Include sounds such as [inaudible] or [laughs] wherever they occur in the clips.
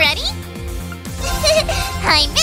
already? [laughs] I'm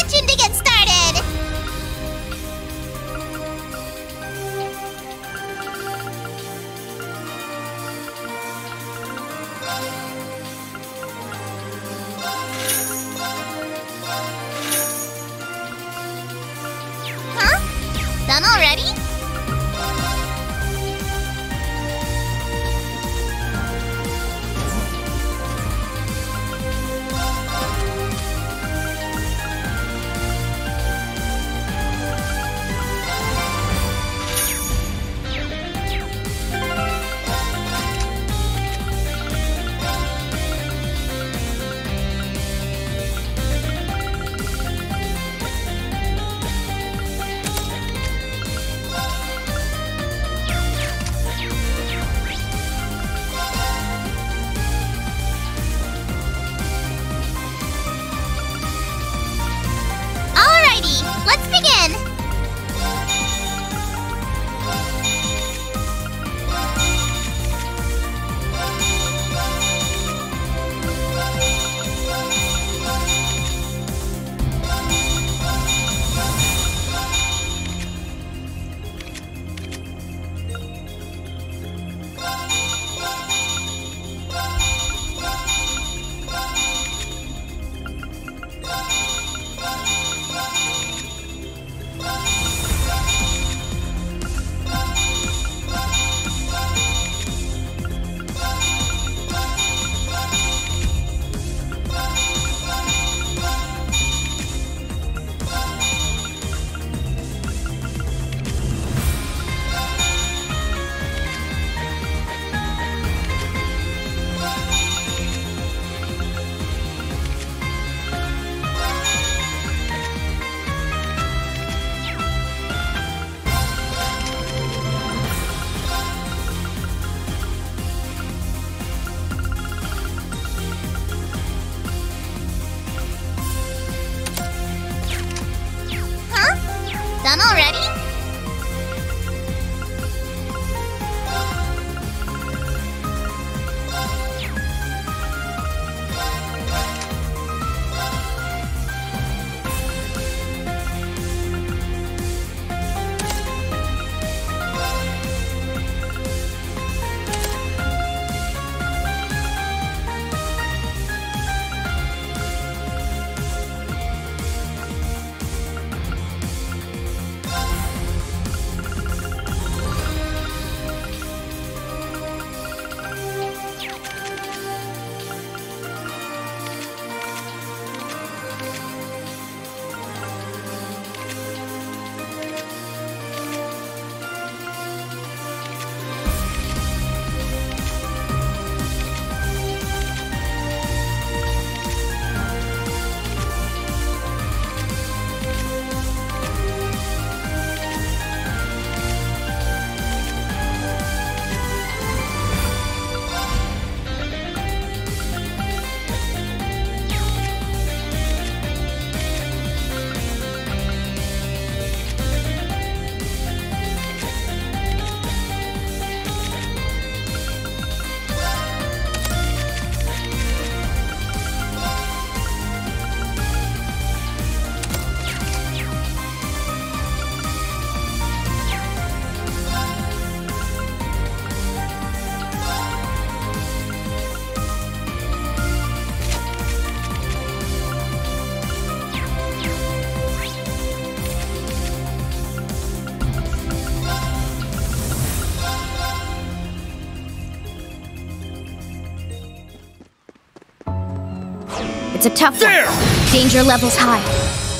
It's a tough there. one. Danger level's high.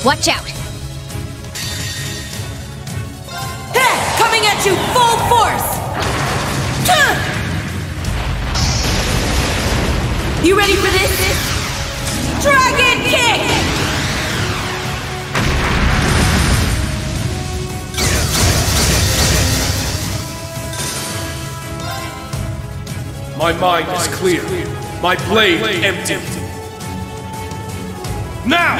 Watch out. Coming at you full force. You ready for this? Dragon kick. My mind is clear. My blade empty. Now!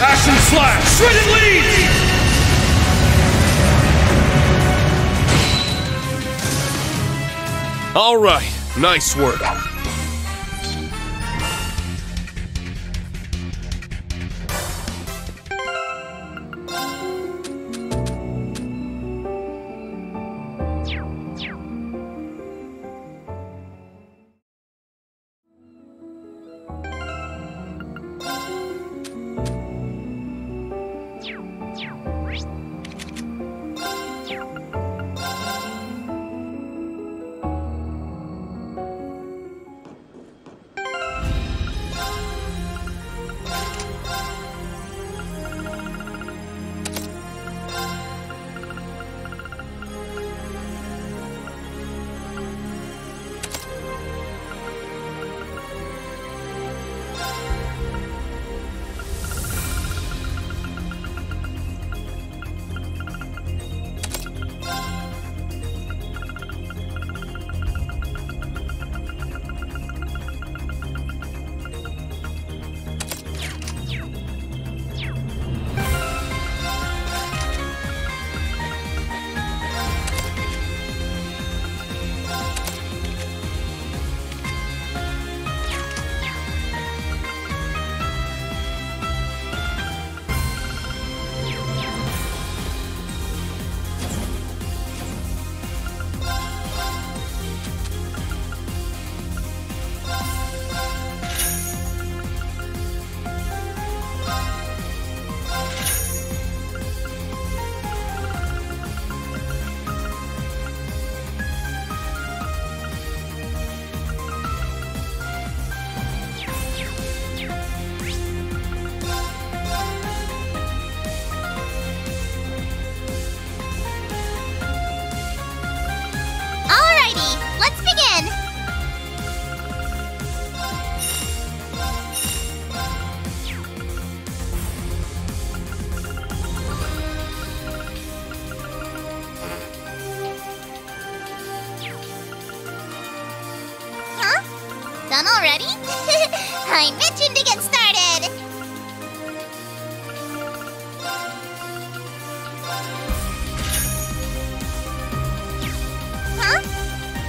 Action slash! Shredded lead! All right, nice work.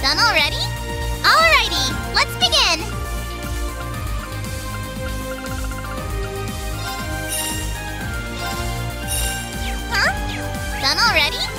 Done already? Alrighty, let's begin. Huh? Done already?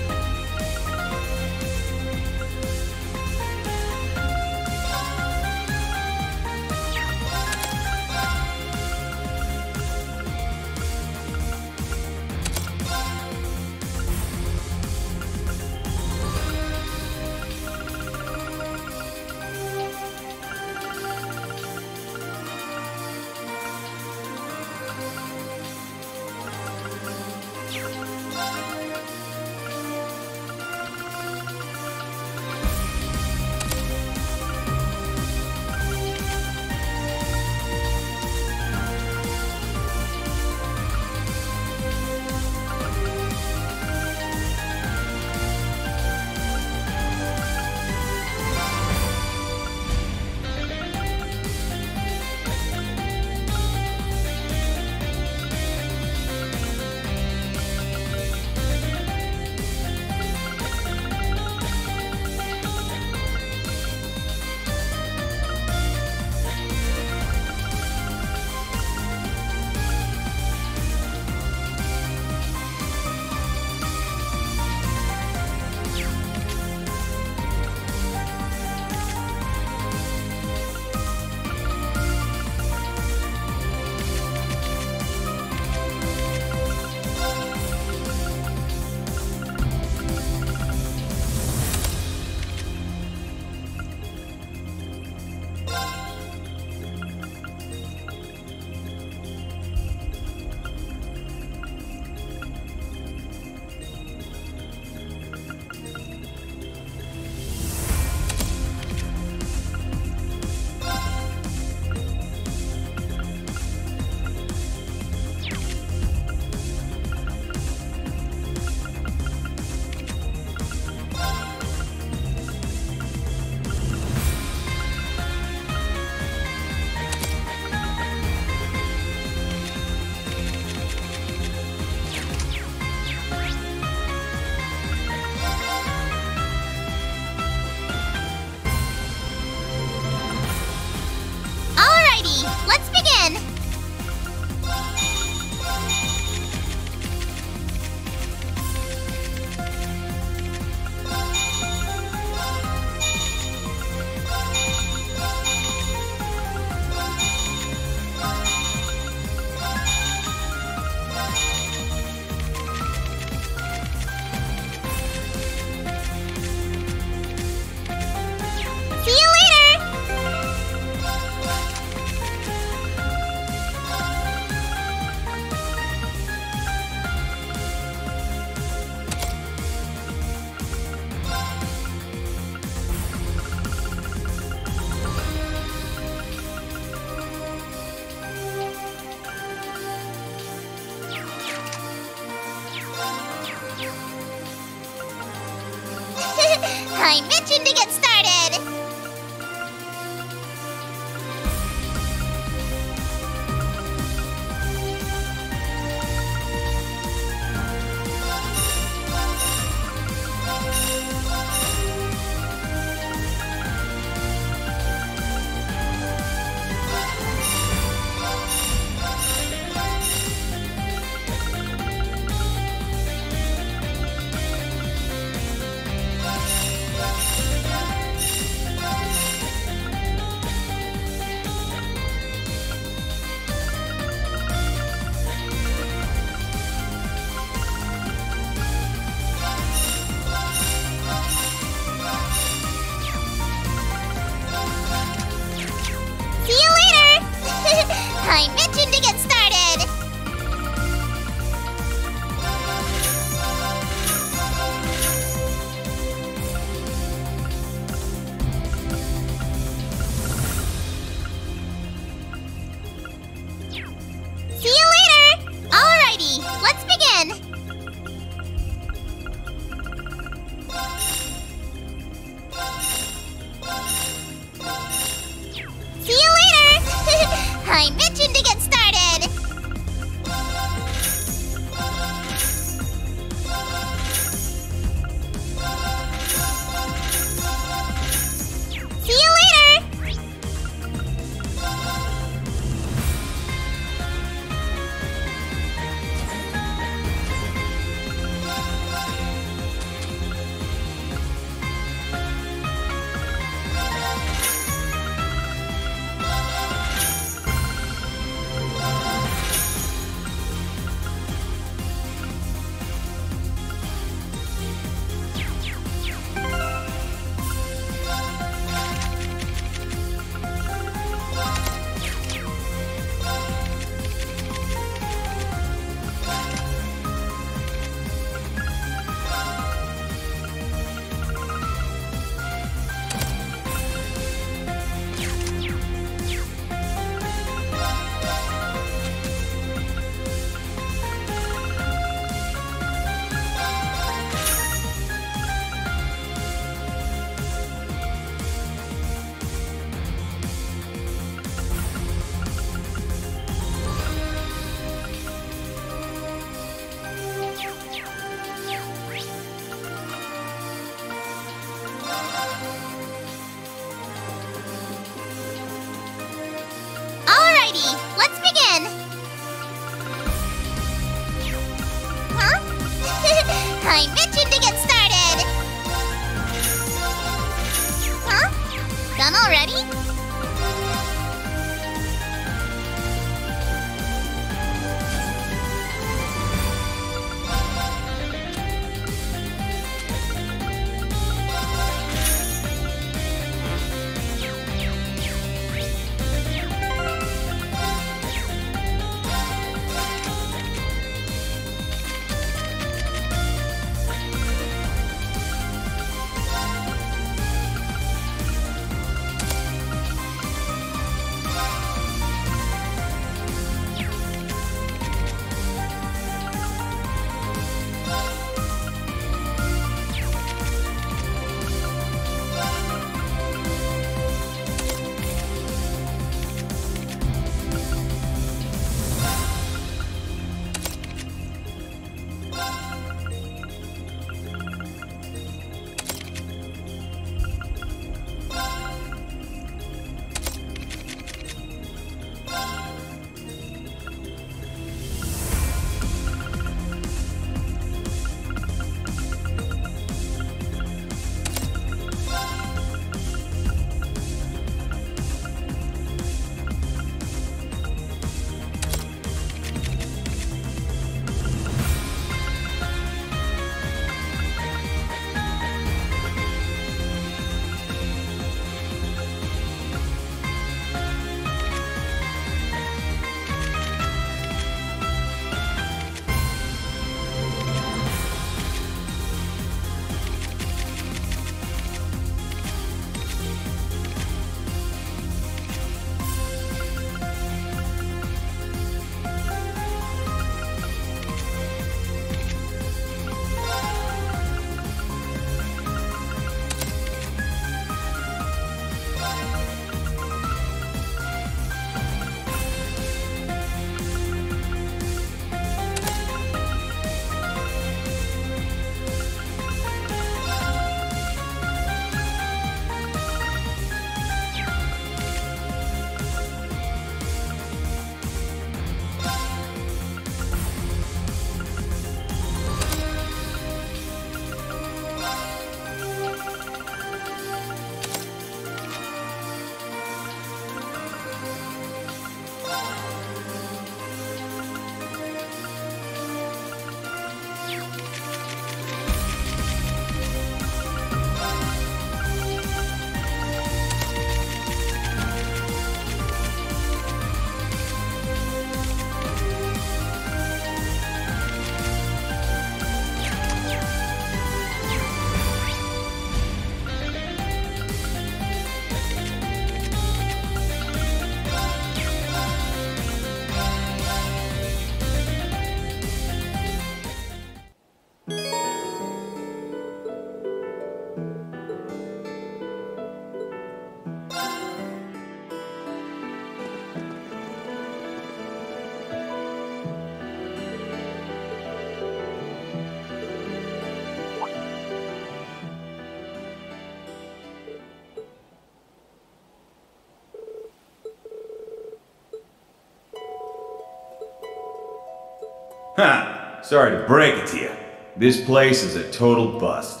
Ha! Sorry to break it to you. This place is a total bust.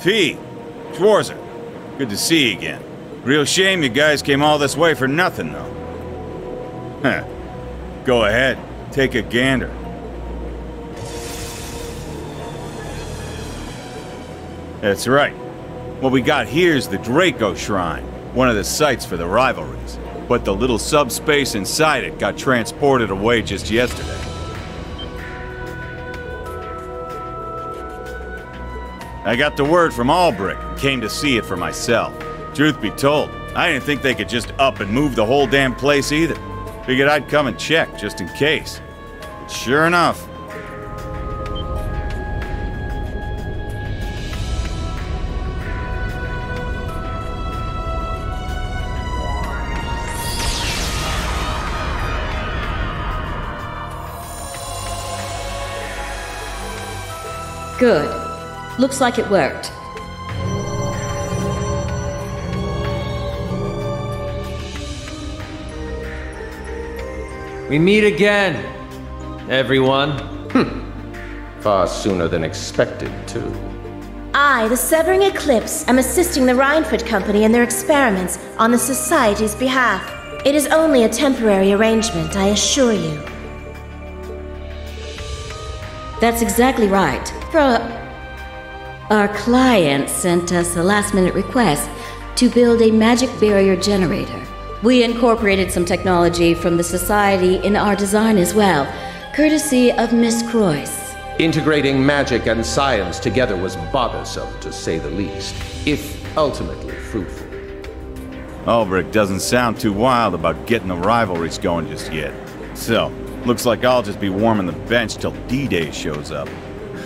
T. Schwarzer. Good to see you again. Real shame you guys came all this way for nothing, though. [laughs] Huh. Go ahead. Take a gander. That's right. What we got here is the Draco Shrine, one of the sites for the rivalries. But the little subspace inside it got transported away just yesterday. I got the word from Albrecht and came to see it for myself. Truth be told, I didn't think they could just up and move the whole damn place either. Figured I'd come and check just in case. But sure enough, Good. Looks like it worked. We meet again, everyone. Hmm. Far sooner than expected, too. I, the Severing Eclipse, am assisting the Reinford Company in their experiments on the Society's behalf. It is only a temporary arrangement, I assure you. That's exactly right. For our client sent us a last minute request to build a magic barrier generator. We incorporated some technology from the Society in our design as well, courtesy of Miss Croyce. Integrating magic and science together was bothersome, to say the least, if ultimately fruitful. Albrecht doesn't sound too wild about getting the rivalries going just yet. So, looks like I'll just be warming the bench till D-Day shows up.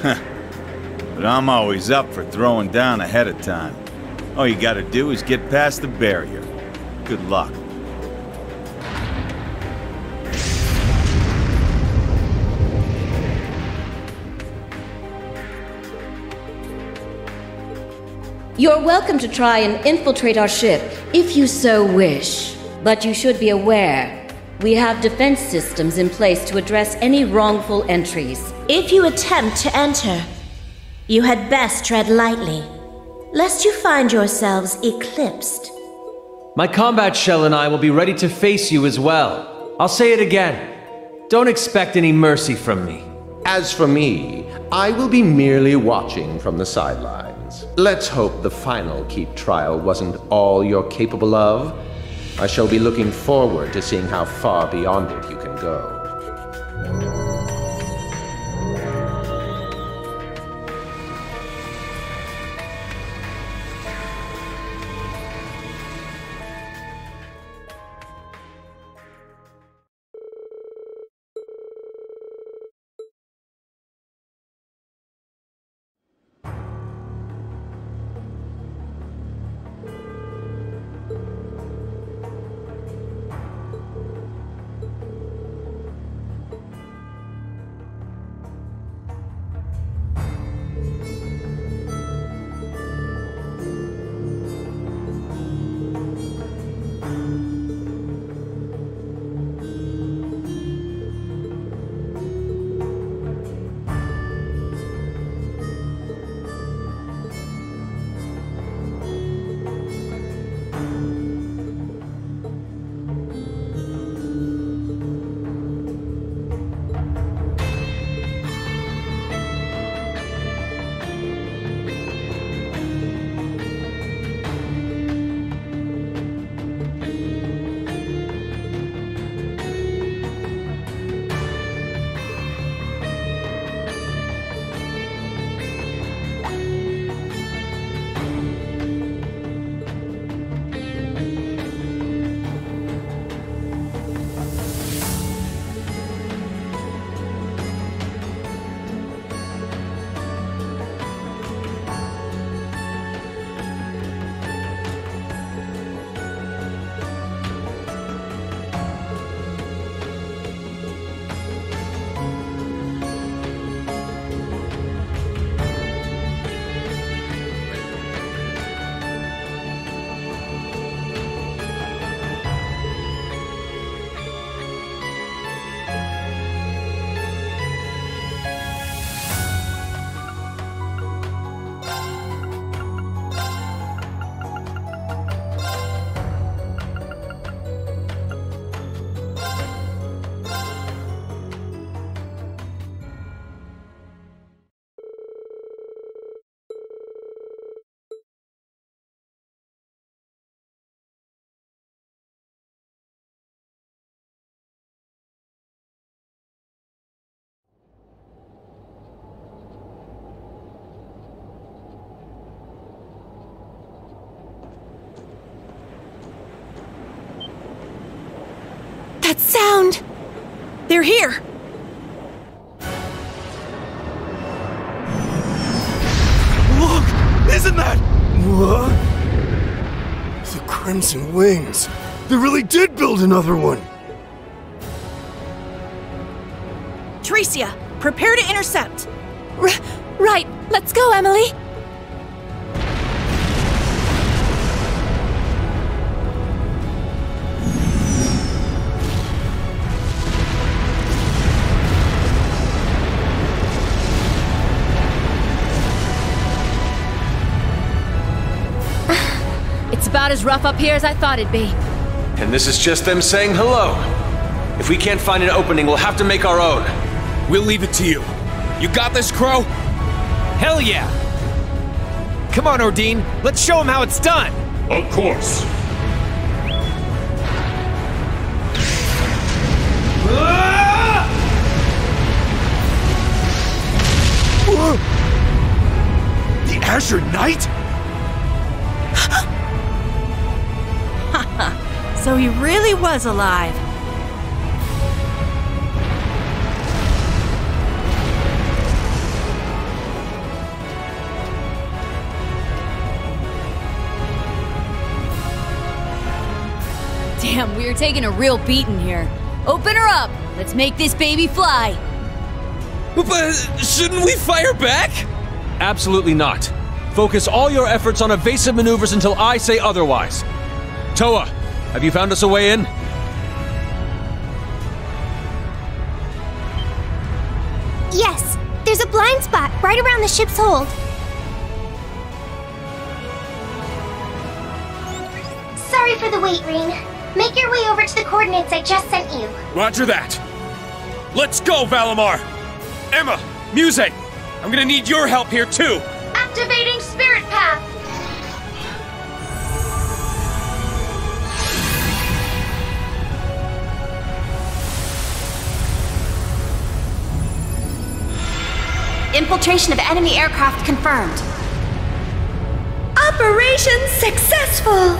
[laughs] but I'm always up for throwing down ahead of time. All you gotta do is get past the barrier. Good luck. You're welcome to try and infiltrate our ship if you so wish. But you should be aware, we have defense systems in place to address any wrongful entries. If you attempt to enter, you had best tread lightly, lest you find yourselves eclipsed. My combat shell and I will be ready to face you as well. I'll say it again. Don't expect any mercy from me. As for me, I will be merely watching from the sidelines. Let's hope the final keep trial wasn't all you're capable of. I shall be looking forward to seeing how far beyond it you can go. That sound! They're here! Look! Isn't that... What? The Crimson Wings. They really did build another one. Tricia, prepare to intercept! R right, let's go, Emily. It's about as rough up here as I thought it'd be. And this is just them saying hello. If we can't find an opening, we'll have to make our own. We'll leave it to you. You got this, Crow? Hell yeah! Come on, Ordine, let's show them how it's done! Of course. [gasps] The Azure Knight? So he really was alive. Damn, we are taking a real beating here. Open her up. Let's make this baby fly. But shouldn't we fire back? Absolutely not. Focus all your efforts on evasive maneuvers until I say otherwise. Towa, have you found us a way in? Yes, there's a blind spot right around the ship's hold. Sorry for the wait, Rean. Make your way over to the coordinates I just sent you. Roger that. Let's go, Valimar! Emma, Muse, I'm gonna need your help here too. Activating Infiltration of enemy aircraft confirmed. Operation successful!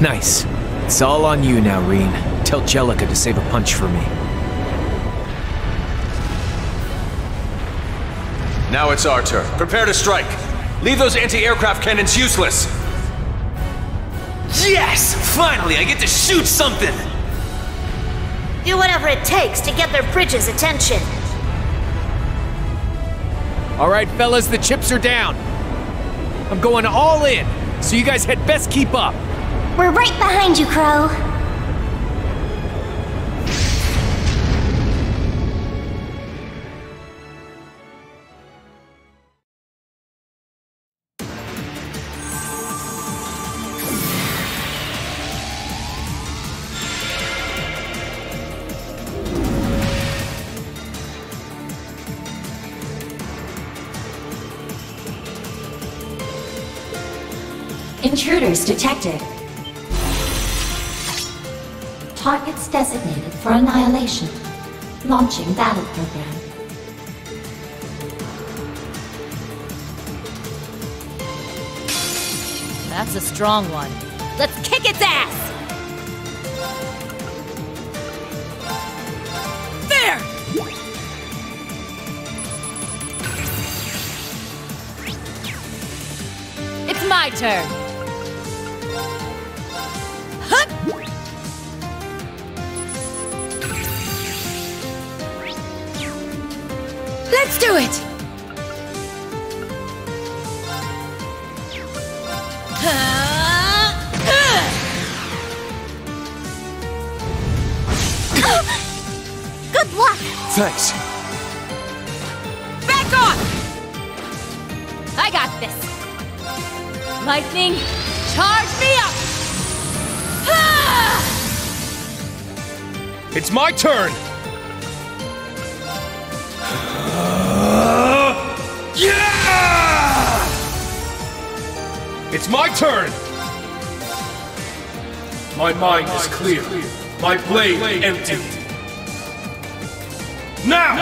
Nice. It's all on you now, Rean. Tell Jellica to save a punch for me. Now it's our turn. Prepare to strike. Leave those anti-aircraft cannons useless. Yes! Finally, I get to shoot something! Do whatever it takes to get their bridge's attention. All right, fellas, the chips are down. I'm going all in, so you guys had best keep up. We're right behind you, Crow. Intruders detected. Targets designated for annihilation. Launching battle program. That's a strong one. Let's kick its ass! There! It's my turn. Let's do it! Good luck! Thanks. Back off! I got this. Lightning, charge me up! It's my turn! It's my turn! My mind is clear. My blade empty. Now!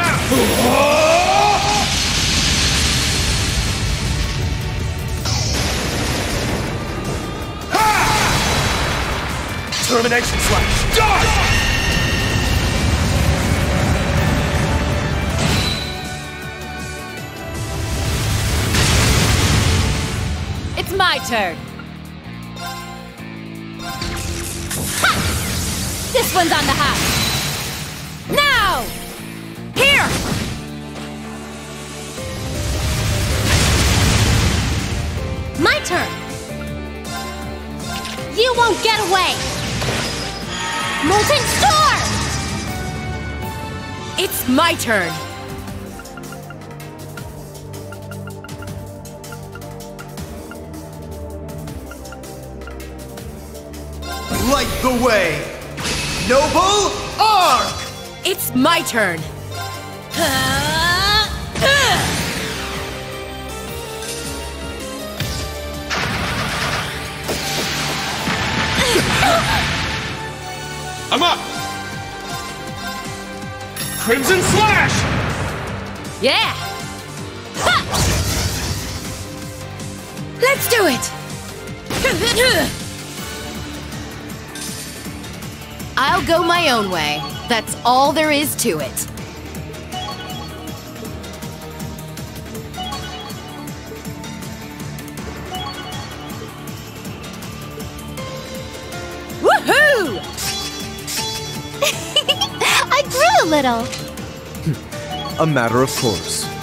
Termination slash. Die! My turn. Ha! This one's on the house. Now! Here! My turn. You won't get away. Molten Storm! It's my turn. Light the way! Noble Arc! It's my turn. I'm up! Crimson Slash! Yeah! Let's do it! [laughs] I'll go my own way. That's all there is to it. Woohoo! [laughs] I grew a little. Hmm. A matter of course.